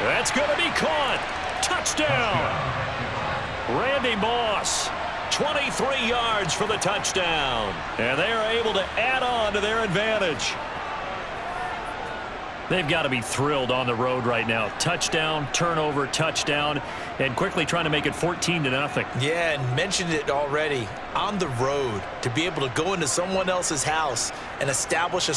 That's going to be caught. Touchdown. Randy Moss, 23 yards for the touchdown. And they are able to add on to their advantage. They've got to be thrilled on the road right now. Touchdown, turnover, touchdown, and quickly trying to make it 14 to nothing. Yeah, and mentioned it already. On the road, to be able to go into someone else's house and establish a